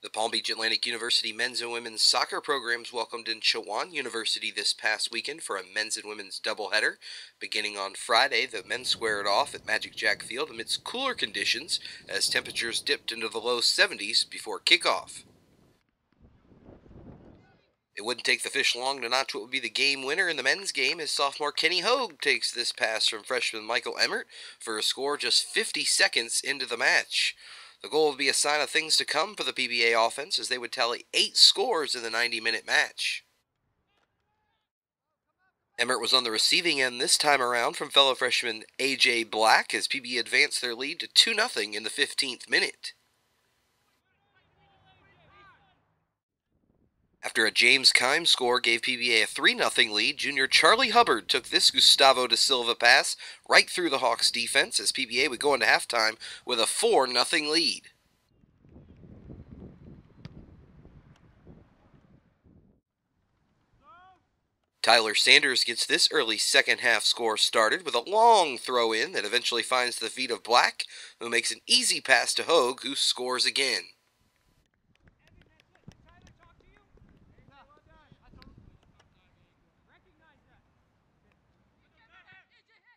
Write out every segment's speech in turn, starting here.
The Palm Beach Atlantic University men's and women's soccer programs welcomed in Chowan University this past weekend for a men's and women's doubleheader. Beginning on Friday, the men squared off at Magic Jack Field amidst cooler conditions as temperatures dipped into the low 70s before kickoff. It wouldn't take the fish long to notch what would be the game winner in the men's game as sophomore Kenny Hogue takes this pass from freshman Michael Emmert for a score just 50 seconds into the match. The goal would be a sign of things to come for the PBA offense as they would tally eight scores in the 90 minute match. Emmert was on the receiving end this time around from fellow freshman A.J. Black as PBA advanced their lead to 2 0 in the 15th minute. After a James Kime score gave PBA a 3 0 lead, junior Charlie Hubbard took this Gustavo da Silva pass right through the Hawks defense as PBA would go into halftime with a 4 0 lead. Tyler Sanders gets this early second half score started with a long throw in that eventually finds the feet of Black, who makes an easy pass to Hogue, who scores again.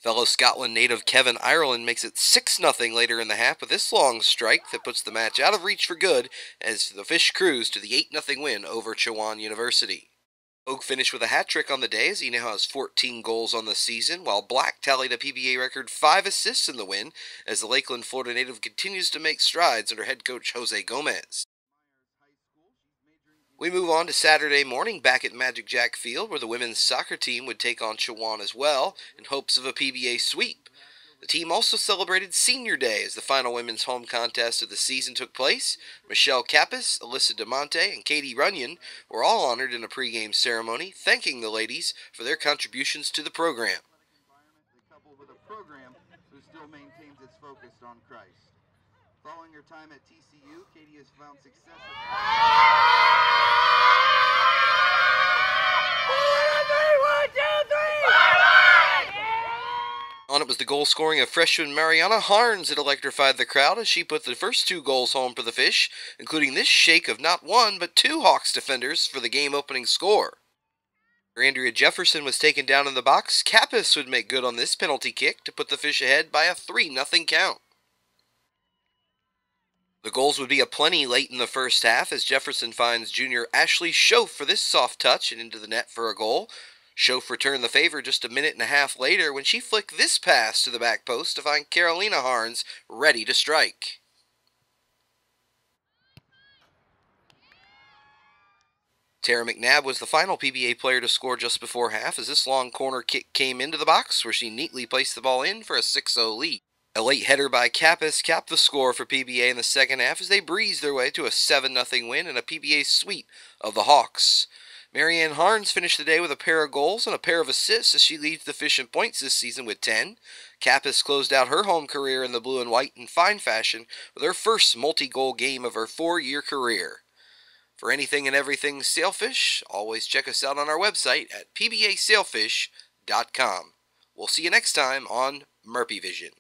Fellow Scotland native Kevin Ireland makes it 6 0 later in the half with this long strike that puts the match out of reach for good as the Fish cruise to the 8 0 win over Chowan University. Hogue finished with a hat trick on the day as he now has 14 goals on the season, while Black tallied a PBA record 5 assists in the win as the Lakeland, Florida native continues to make strides under head coach Jose Gomez. We move on to Saturday morning back at Magic Jack Field, where the women's soccer team would take on Chowan as well, in hopes of a PBA sweep. The team also celebrated Senior Day as the final women's home contest of the season took place. Michelle Kappas, Alyssa DeMonte, and Katie Runyon were all honored in a pregame ceremony, thanking the ladies for their contributions to the program. Following her time at TCU, Katie has found success. On it was the goal scoring of freshman Mariana Harns that electrified the crowd as she put the first two goals home for the Fish, including this shake of not one but two Hawks defenders for the game opening score. Andrea Jefferson was taken down in the box. Kappas would make good on this penalty kick to put the Fish ahead by a 3 0 count. The goals would be aplenty late in the first half as Jefferson finds junior Ashley Schoaf for this soft touch and into the net for a goal. Schoaf returned the favor just a minute and a half later when she flicked this pass to the back post to find Carolina Harns ready to strike. Tara McNabb was the final PBA player to score just before half as this long corner kick came into the box where she neatly placed the ball in for a 6 0 lead. A late header by Kappas capped the score for PBA in the second half as they breezed their way to a 7 0 win and a PBA sweep of the Hawks. Marianne Harns finished the day with a pair of goals and a pair of assists as she leads the Fish in points this season with 10. Kappas closed out her home career in the blue and white in fine fashion with her first multi goal game of her four year career. For anything and everything sailfish, always check us out on our website at pbasailfish.com. We'll see you next time on Murphy Vision.